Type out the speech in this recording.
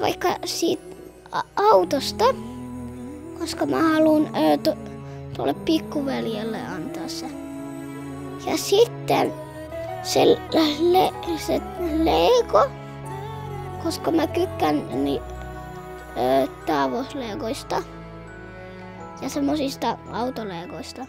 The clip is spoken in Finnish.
vaikka siitä autosta, koska mä haluan tuolle pikkuveljelle antaa se. Ja sitten se, le, se Lego, koska mä tykkään niin, taavoslegoista ja semmoisista autolegoista.